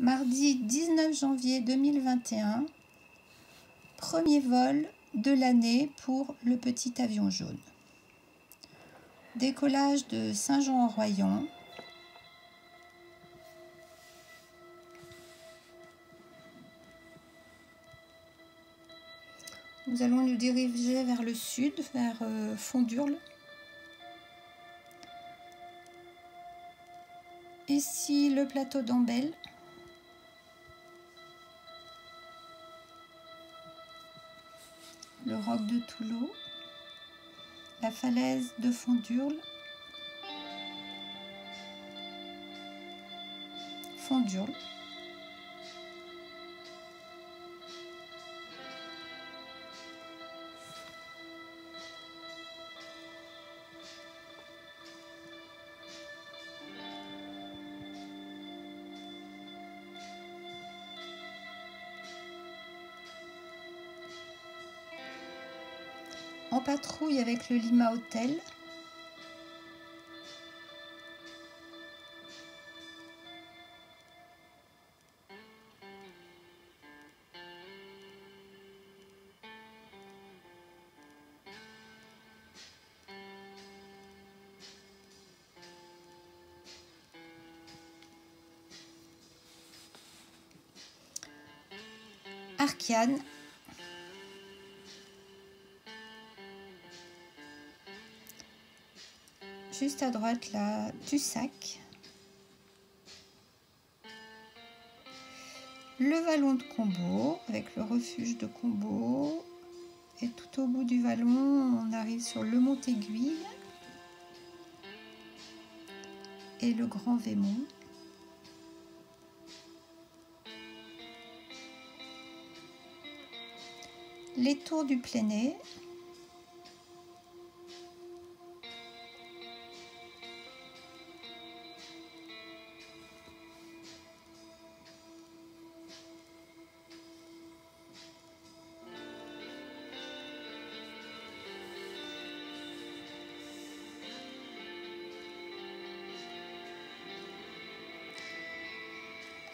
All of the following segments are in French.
Mardi 19 janvier 2021, premier vol de l'année pour le petit avion jaune. Décollage de Saint-Jean-en-Royan. Nous allons nous diriger vers le sud, vers euh, Fondurle. Ici le plateau d'Ambel. Le roc de Toulot. La falaise de Fondurle. Fondurle. En patrouille avec le Lima Hotel. Arkiane juste à droite là, du sac. Le vallon de Combo avec le refuge de Combo. Et tout au bout du vallon, on arrive sur le Mont Aiguille et le Grand Vémont. Les tours du Pléné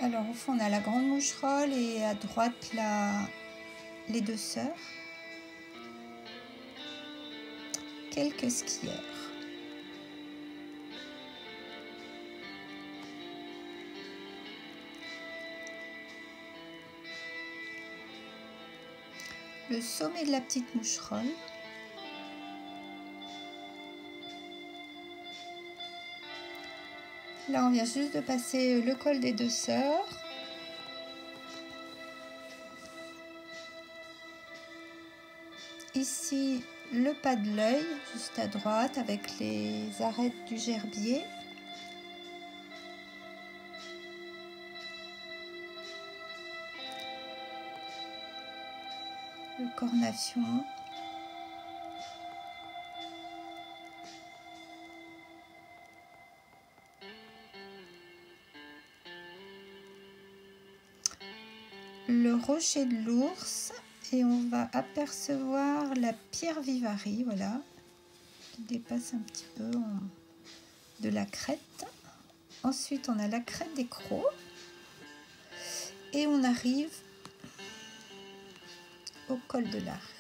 Alors au fond on a la grande moucherolle et à droite la... les deux sœurs. Quelques skieurs. Le sommet de la petite moucherolle. Là, on vient juste de passer le col des deux sœurs. Ici, le pas de l'œil, juste à droite, avec les arêtes du gerbier. Le cornation. Le rocher de l'ours et on va apercevoir la pierre vivarie, voilà, qui dépasse un petit peu de la crête. Ensuite, on a la crête des crocs et on arrive au col de l'arc.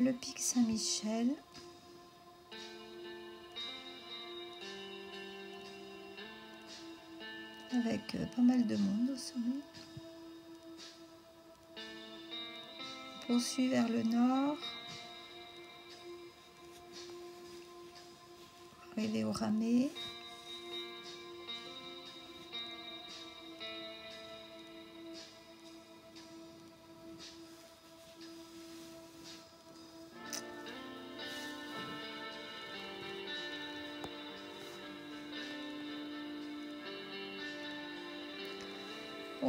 Le pic Saint-Michel. Avec euh, pas mal de monde au sommet. On poursuit vers le nord. Arriver au Ramé.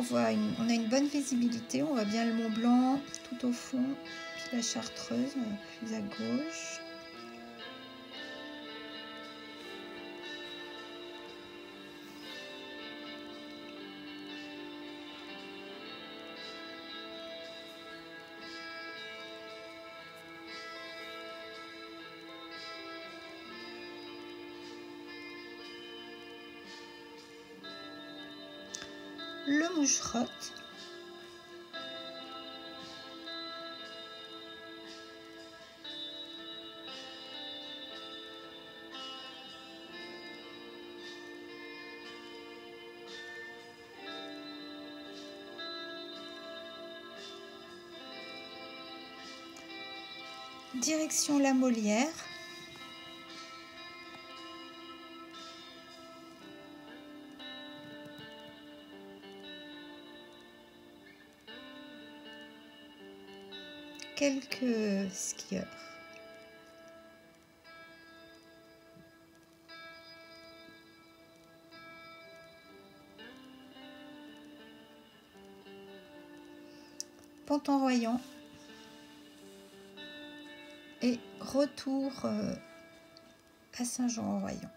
On, a une bonne visibilité, on voit bien le Mont Blanc tout au fond, puis la Chartreuse plus à gauche. Le moucherotte. Direction la Molière. Quelques skieurs. Pont-en-Royan et retour euh, à Saint-Jean-en-Royan.